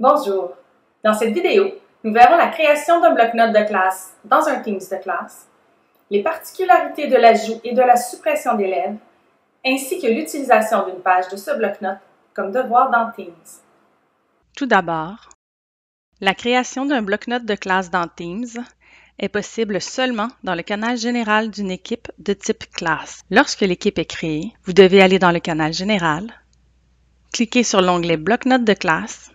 Bonjour. Dans cette vidéo, nous verrons la création d'un bloc-notes de classe dans un Teams de classe, les particularités de l'ajout et de la suppression d'élèves, ainsi que l'utilisation d'une page de ce bloc-notes comme devoir dans Teams. Tout d'abord, la création d'un bloc-notes de classe dans Teams est possible seulement dans le canal général d'une équipe de type classe. Lorsque l'équipe est créée, vous devez aller dans le canal général, cliquer sur l'onglet bloc-notes de classe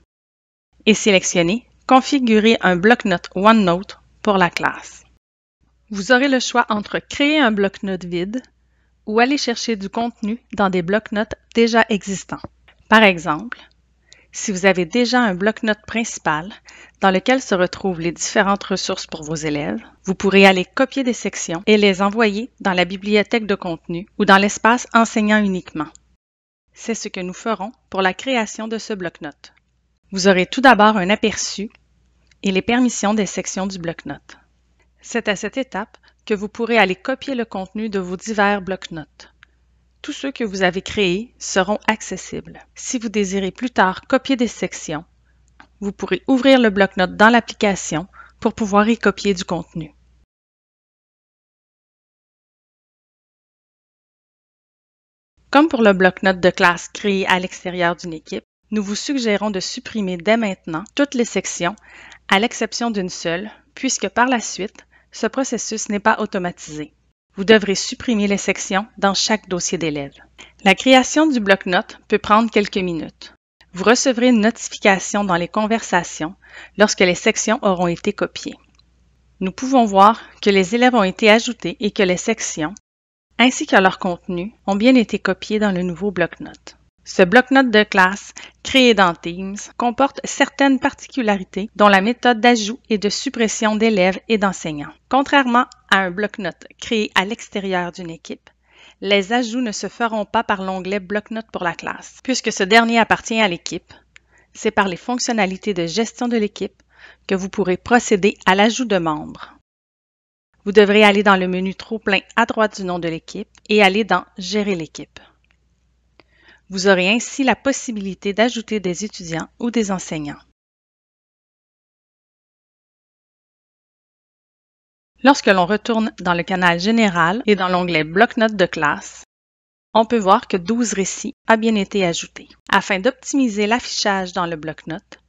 et sélectionner Configurer un bloc-notes OneNote pour la classe. Vous aurez le choix entre créer un bloc-notes vide ou aller chercher du contenu dans des bloc-notes déjà existants. Par exemple, si vous avez déjà un bloc-notes principal dans lequel se retrouvent les différentes ressources pour vos élèves, vous pourrez aller copier des sections et les envoyer dans la bibliothèque de contenu ou dans l'espace enseignant uniquement. C'est ce que nous ferons pour la création de ce bloc-notes. Vous aurez tout d'abord un aperçu et les permissions des sections du bloc-notes. C'est à cette étape que vous pourrez aller copier le contenu de vos divers bloc-notes. Tous ceux que vous avez créés seront accessibles. Si vous désirez plus tard copier des sections, vous pourrez ouvrir le bloc-notes dans l'application pour pouvoir y copier du contenu. Comme pour le bloc-notes de classe créé à l'extérieur d'une équipe, nous vous suggérons de supprimer dès maintenant toutes les sections, à l'exception d'une seule, puisque par la suite, ce processus n'est pas automatisé. Vous devrez supprimer les sections dans chaque dossier d'élève. La création du bloc-notes peut prendre quelques minutes. Vous recevrez une notification dans les conversations lorsque les sections auront été copiées. Nous pouvons voir que les élèves ont été ajoutés et que les sections, ainsi que leur contenu, ont bien été copiés dans le nouveau bloc-notes. Ce bloc-notes de classe, créé dans Teams, comporte certaines particularités dont la méthode d'ajout et de suppression d'élèves et d'enseignants. Contrairement à un bloc-notes créé à l'extérieur d'une équipe, les ajouts ne se feront pas par l'onglet bloc-notes pour la classe, puisque ce dernier appartient à l'équipe. C'est par les fonctionnalités de gestion de l'équipe que vous pourrez procéder à l'ajout de membres. Vous devrez aller dans le menu trop-plein à droite du nom de l'équipe et aller dans Gérer l'équipe. Vous aurez ainsi la possibilité d'ajouter des étudiants ou des enseignants. Lorsque l'on retourne dans le canal Général et dans l'onglet Bloc-notes de classe, on peut voir que 12 récits a bien été ajouté. Afin d'optimiser l'affichage dans le bloc-notes,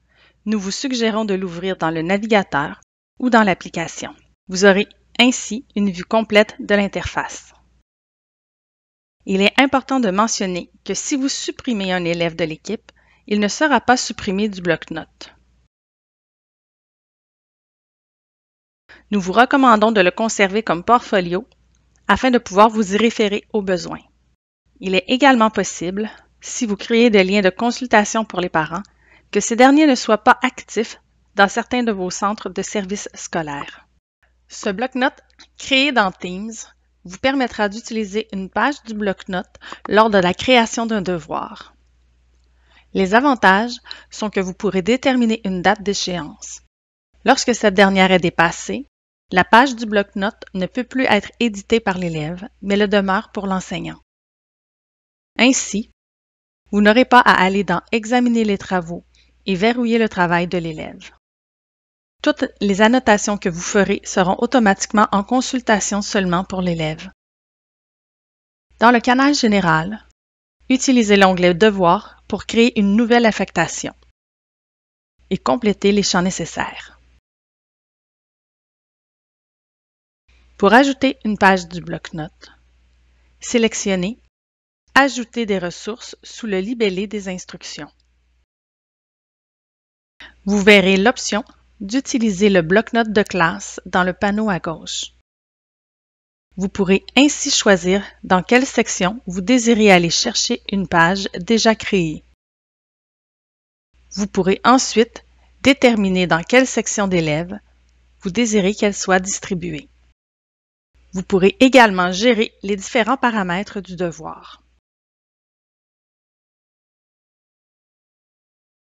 nous vous suggérons de l'ouvrir dans le navigateur ou dans l'application. Vous aurez ainsi une vue complète de l'interface. Il est important de mentionner que si vous supprimez un élève de l'équipe, il ne sera pas supprimé du bloc-notes. Nous vous recommandons de le conserver comme portfolio afin de pouvoir vous y référer au besoin. Il est également possible, si vous créez des liens de consultation pour les parents, que ces derniers ne soient pas actifs dans certains de vos centres de services scolaires. Ce bloc-notes créé dans Teams vous permettra d'utiliser une page du bloc-notes lors de la création d'un devoir. Les avantages sont que vous pourrez déterminer une date d'échéance. Lorsque cette dernière est dépassée, la page du bloc-notes ne peut plus être éditée par l'élève, mais le demeure pour l'enseignant. Ainsi, vous n'aurez pas à aller dans Examiner les travaux et verrouiller le travail de l'élève. Toutes les annotations que vous ferez seront automatiquement en consultation seulement pour l'élève. Dans le canal général, utilisez l'onglet Devoir pour créer une nouvelle affectation et compléter les champs nécessaires. Pour ajouter une page du bloc-notes, sélectionnez Ajouter des ressources sous le libellé des instructions. Vous verrez l'option d'utiliser le bloc-notes de classe dans le panneau à gauche. Vous pourrez ainsi choisir dans quelle section vous désirez aller chercher une page déjà créée. Vous pourrez ensuite déterminer dans quelle section d'élèves vous désirez qu'elle soit distribuée. Vous pourrez également gérer les différents paramètres du devoir.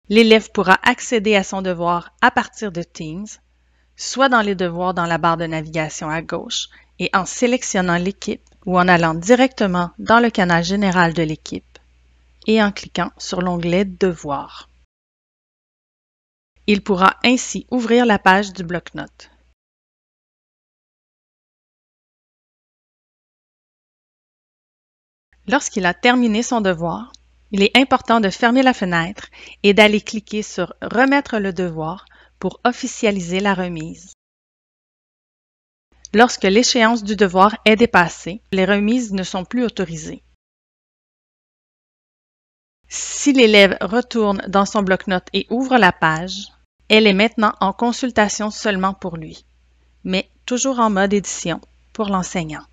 L'élève pourra accéder à son devoir à partir de Teams, soit dans les devoirs dans la barre de navigation à gauche et en sélectionnant l'équipe ou en allant directement dans le canal général de l'équipe et en cliquant sur l'onglet Devoirs. Il pourra ainsi ouvrir la page du bloc-notes. Lorsqu'il a terminé son devoir, il est important de fermer la fenêtre et d'aller cliquer sur Remettre le devoir pour officialiser la remise. Lorsque l'échéance du devoir est dépassée, les remises ne sont plus autorisées. Si l'élève retourne dans son bloc-notes et ouvre la page, elle est maintenant en consultation seulement pour lui, mais toujours en mode édition pour l'enseignant.